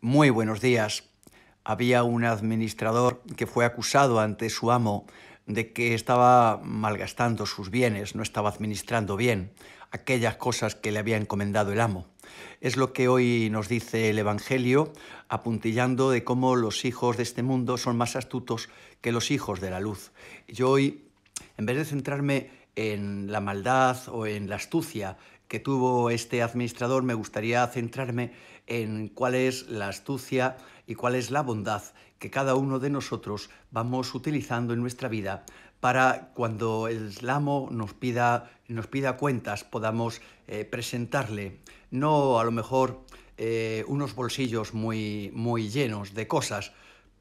Muy buenos días. Había un administrador que fue acusado ante su amo de que estaba malgastando sus bienes, no estaba administrando bien aquellas cosas que le había encomendado el amo. Es lo que hoy nos dice el Evangelio, apuntillando de cómo los hijos de este mundo son más astutos que los hijos de la luz. Yo hoy, en vez de centrarme en la maldad o en la astucia que tuvo este administrador, me gustaría centrarme en cuál es la astucia y cuál es la bondad que cada uno de nosotros vamos utilizando en nuestra vida para cuando el amo nos pida, nos pida cuentas podamos eh, presentarle, no a lo mejor eh, unos bolsillos muy, muy llenos de cosas,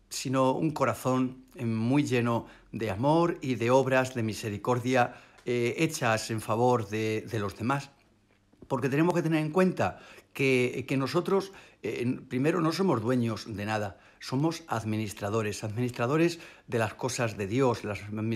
sino un corazón muy lleno de amor y de obras de misericordia eh, hechas en favor de, los demás. Porque tenemos que tener en cuenta que, nosotros, eh, primero, no somos dueños de nada, somos administradores, administradores de las cosas de Dios,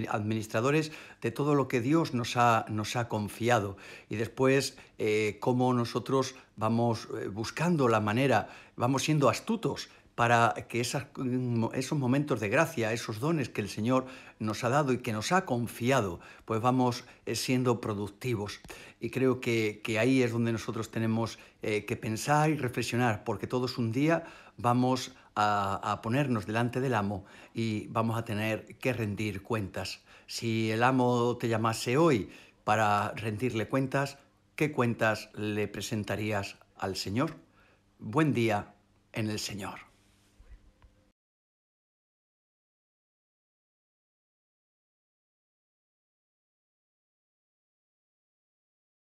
administradores de todo lo que Dios nos ha, nos ha confiado. Y después, eh, cómo nosotros vamos buscando la manera, vamos siendo astutos para que esos momentos de gracia, esos dones que el Señor nos ha dado y que nos ha confiado, pues vamos eh, siendo productivos. Y creo que, ahí es donde nosotros tenemos eh, que pensar y reflexionar, porque todos un día vamos a, a, ponernos delante del amo y vamos a tener que rendir cuentas. Si el amo te llamase hoy para rendirle cuentas, ¿qué cuentas le presentarías al Señor? Buen día en el Señor.